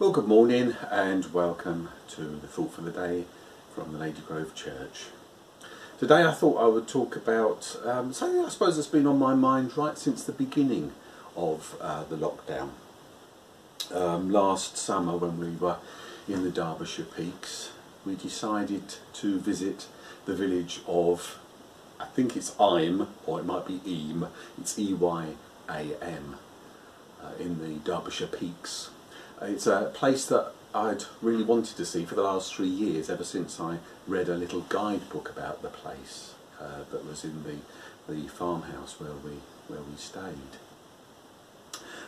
Well, good morning and welcome to the thought for the day from the Ladygrove Church. Today I thought I would talk about um, something I suppose that's been on my mind right since the beginning of uh, the lockdown. Um, last summer when we were in the Derbyshire Peaks we decided to visit the village of, I think it's Eyam or it might be Eam, it's E-Y-A-M uh, in the Derbyshire Peaks it's a place that I'd really wanted to see for the last three years, ever since I read a little guidebook about the place uh, that was in the, the farmhouse where we, where we stayed.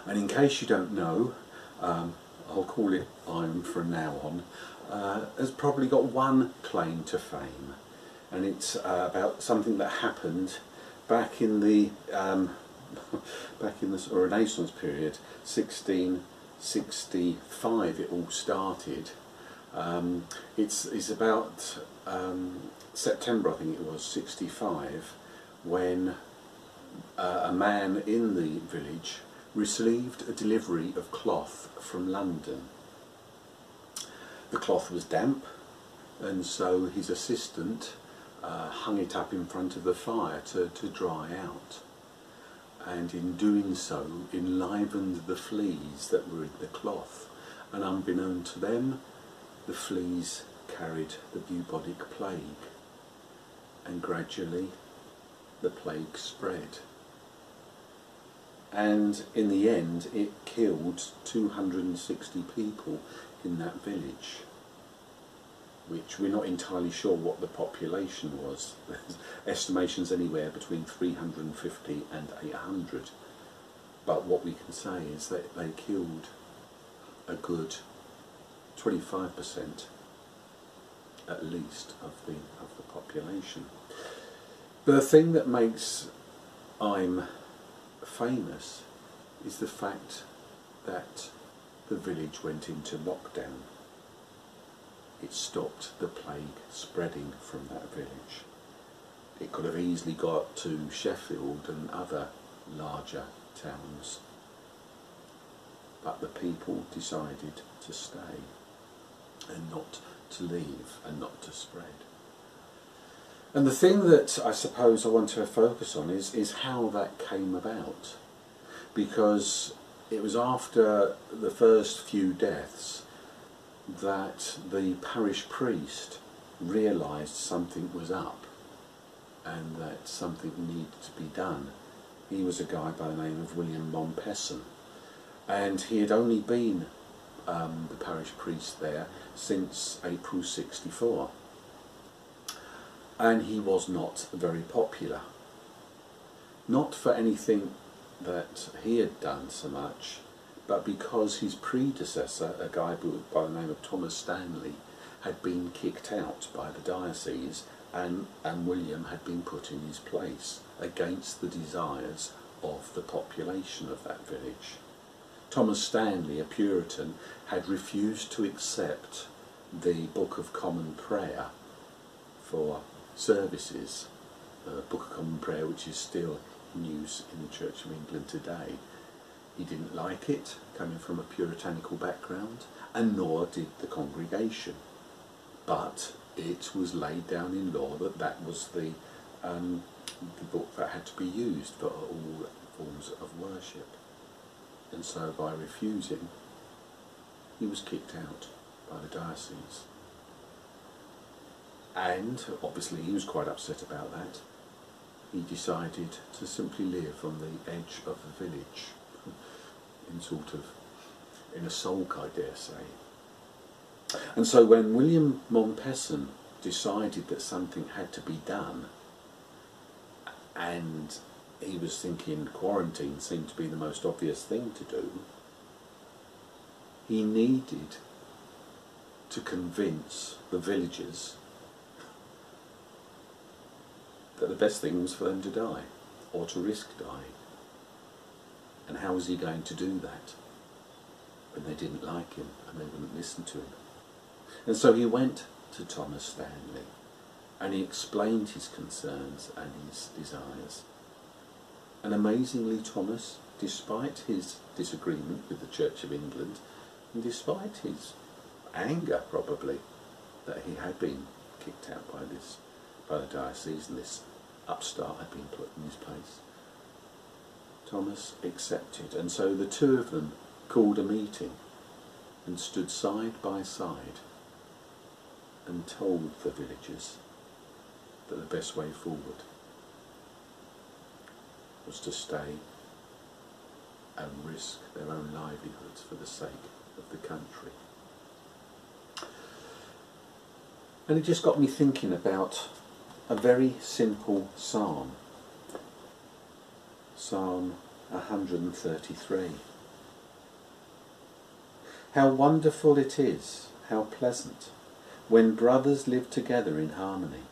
And in case you don't know, um, I'll call it Eyam from now on, uh, has probably got one claim to fame. And it's uh, about something that happened back in the um, back in the Renaissance period, 16 65 it all started. Um, it's, it's about um, September I think it was 65 when uh, a man in the village received a delivery of cloth from London. The cloth was damp and so his assistant uh, hung it up in front of the fire to, to dry out and in doing so enlivened the fleas that were in the cloth. And unbeknown to them the fleas carried the bubonic plague. And gradually the plague spread. And in the end it killed 260 people in that village which we're not entirely sure what the population was. Estimations anywhere between 350 and 800. But what we can say is that they killed a good 25% at least of the, of the population. But the thing that makes Eyam famous is the fact that the village went into lockdown it stopped the plague spreading from that village. It could have easily got to Sheffield and other larger towns, but the people decided to stay and not to leave and not to spread. And the thing that I suppose I want to focus on is, is how that came about. Because it was after the first few deaths that the parish priest realised something was up and that something needed to be done. He was a guy by the name of William Mompesson and he had only been um, the parish priest there since April 64 and he was not very popular. Not for anything that he had done so much but because his predecessor, a guy by the name of Thomas Stanley, had been kicked out by the diocese and, and William had been put in his place against the desires of the population of that village. Thomas Stanley, a Puritan, had refused to accept the Book of Common Prayer for services, the Book of Common Prayer which is still in use in the Church of England today. He didn't like it, coming from a puritanical background, and nor did the congregation. But it was laid down in law that that was the, um, the book that had to be used for all forms of worship. And so by refusing, he was kicked out by the diocese. And obviously he was quite upset about that. He decided to simply live on the edge of the village in sort of in a sulk, I dare say. And so when William Mompesson decided that something had to be done, and he was thinking quarantine seemed to be the most obvious thing to do, he needed to convince the villagers that the best thing was for them to die, or to risk dying. And how was he going to do that? When they didn't like him and they wouldn't listen to him. And so he went to Thomas Stanley and he explained his concerns and his desires. And amazingly, Thomas, despite his disagreement with the Church of England, And despite his anger, probably, that he had been kicked out by this, by the diocese and this upstart had been put in his place, Thomas accepted. And so the two of them called a meeting and stood side by side and told the villagers that the best way forward was to stay and risk their own livelihoods for the sake of the country. And it just got me thinking about a very simple psalm. Psalm 133. How wonderful it is, how pleasant, when brothers live together in harmony.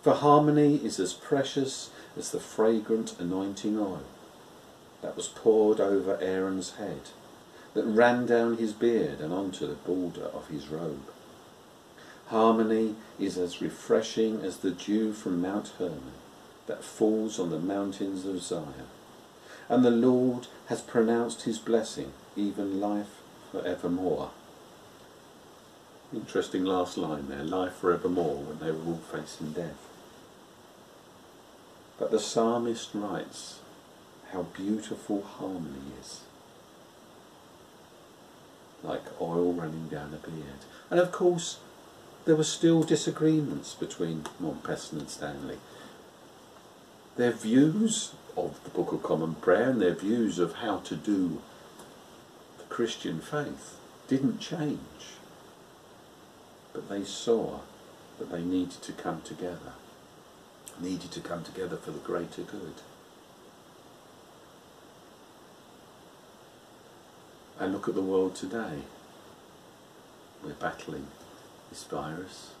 For harmony is as precious as the fragrant anointing oil that was poured over Aaron's head, that ran down his beard and onto the border of his robe. Harmony is as refreshing as the dew from Mount Hermon that falls on the mountains of Zion. And the Lord has pronounced his blessing, even life forevermore. Interesting last line there, life forevermore, when they were all facing death. But the psalmist writes how beautiful harmony is. Like oil running down a beard. And of course, there were still disagreements between Mompesson and Stanley. Their views of the Book of Common Prayer and their views of how to do the Christian faith didn't change. But they saw that they needed to come together, needed to come together for the greater good. And look at the world today. We're battling this virus.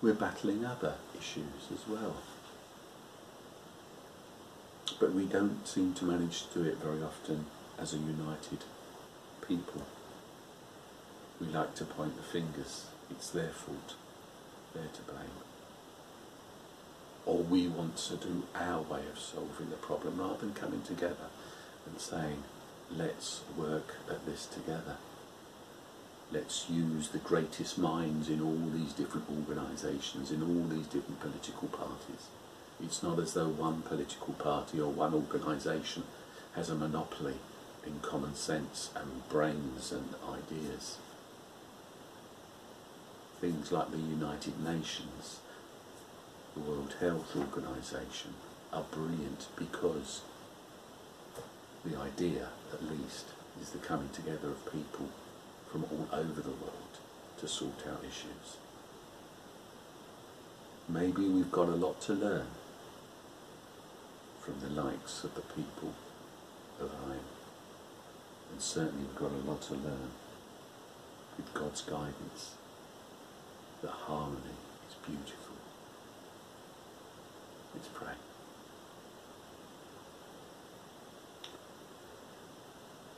We're battling other issues as well. But we don't seem to manage to do it very often as a united people. We like to point the fingers. It's their fault. They're to blame. Or we want to do our way of solving the problem rather than coming together and saying, let's work at this together. Let's use the greatest minds in all these different organisations, in all these different political parties. It's not as though one political party or one organisation has a monopoly in common sense and brains and ideas. Things like the United Nations, the World Health Organization, are brilliant because the idea, at least, is the coming together of people from all over the world to sort out issues. Maybe we've got a lot to learn from the likes of the people of Eyam. And certainly we've got a lot to learn with God's guidance that harmony is beautiful. Let's pray.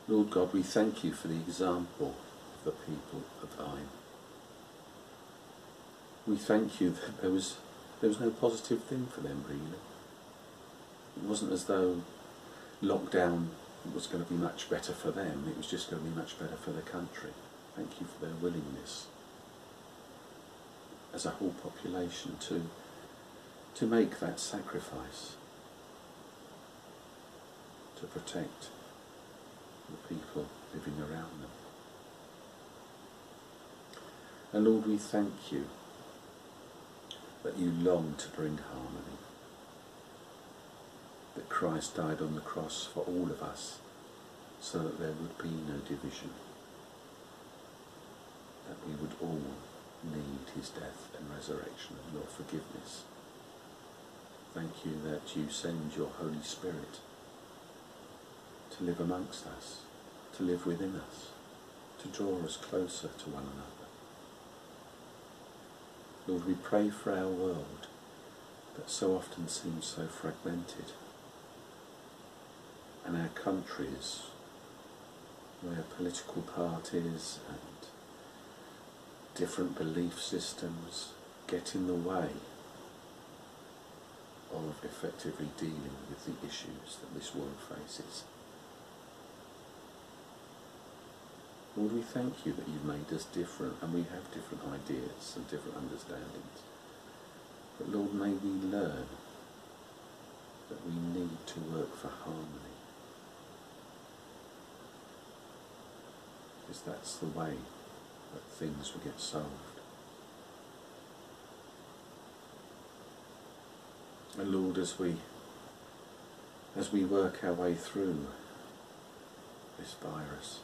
Lord God, we thank you for the example of the people of Eyam. We thank you that there was, there was no positive thing for them really. It wasn't as though lockdown was going to be much better for them, it was just going to be much better for the country. Thank you for their willingness as a whole population to, to make that sacrifice to protect the people living around them. And Lord, we thank you that you long to bring harmony, that Christ died on the cross for all of us so that there would be no division, that we would all need his death and resurrection and your forgiveness. Thank you that you send your Holy Spirit to live amongst us, to live within us, to draw us closer to one another. Lord, we pray for our world that so often seems so fragmented, and our countries where political parties and different belief systems get in the way of effectively dealing with the issues that this world faces. Lord, we thank you that you've made us different and we have different ideas and different understandings. But Lord, may we learn that we need to work for harmony. Because that's the way that things will get solved. And Lord, as we as we work our way through this virus,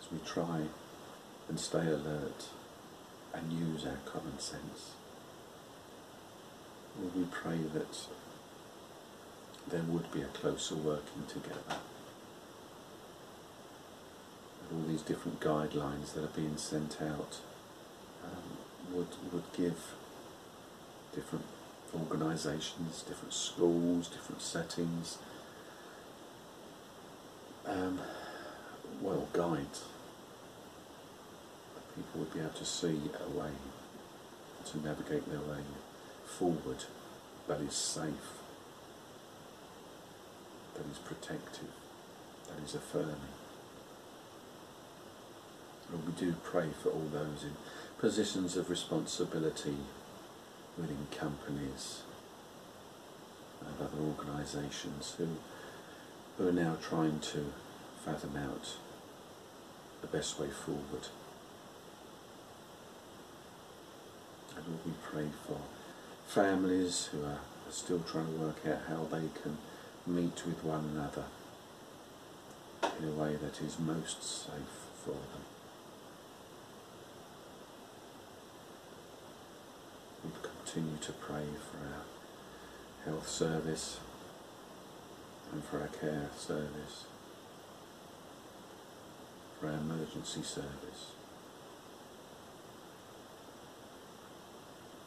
as we try and stay alert and use our common sense, Lord, we pray that there would be a closer working together. All these different guidelines that are being sent out um, would would give different organisations, different schools, different settings, um, well, guides. People would be able to see a way to navigate their way forward that is safe, that is protective, that is affirming. And we do pray for all those in positions of responsibility within companies and other organisations who, who are now trying to fathom out the best way forward. And Lord, we pray for families who are still trying to work out how they can meet with one another in a way that is most safe for them. We continue to pray for our health service and for our care service, for our emergency service,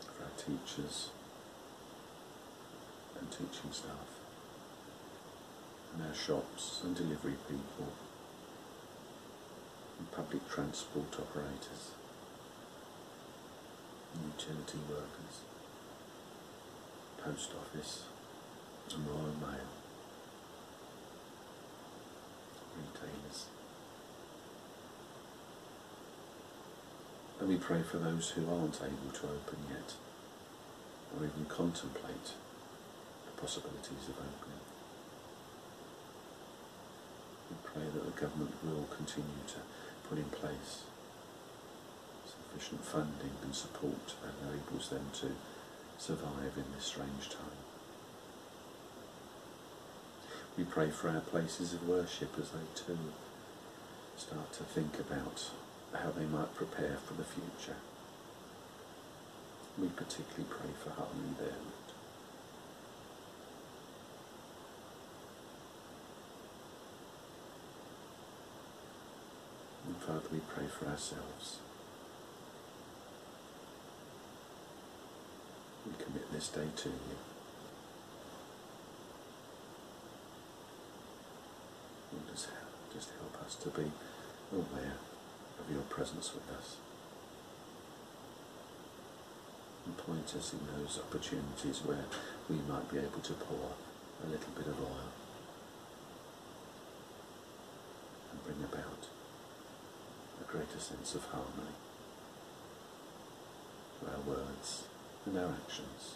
for our teachers and teaching staff, and our shops and delivery people, and public transport operators, and utility workers, post office and Royal Mail, retailers. And we pray for those who aren't able to open yet, or even contemplate the possibilities of opening. We pray that the government will continue to put in place sufficient funding and support that enables them to survive in this strange time. We pray for our places of worship as they too start to think about how they might prepare for the future. We particularly pray for harmony there. And Father, we pray for ourselves. We commit this day to you. Just help, us to be aware of your presence with us. And point us in those opportunities where we might be able to pour a little bit of oil and bring about a greater sense of harmony to our words and our actions.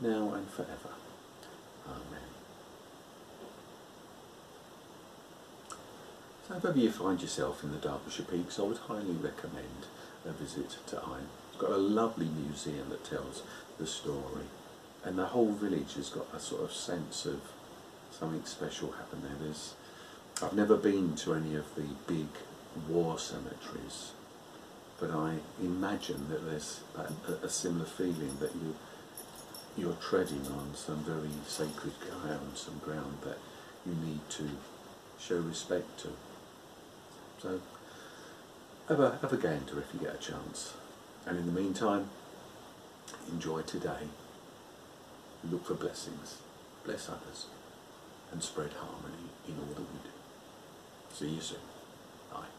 now and forever. Amen. So if ever you find yourself in the Derbyshire Peaks, I would highly recommend a visit to Eyam. It's got a lovely museum that tells the story, and the whole village has got a sort of sense of something special happened there. There's, I've never been to any of the big war cemeteries, but I imagine that there's a, a similar feeling that you you're treading on some very sacred ground, some ground that you need to show respect to. So have a, have a gander if you get a chance. And in the meantime, enjoy today. Look for blessings, bless others, and spread harmony in all that we do. See you soon. Bye.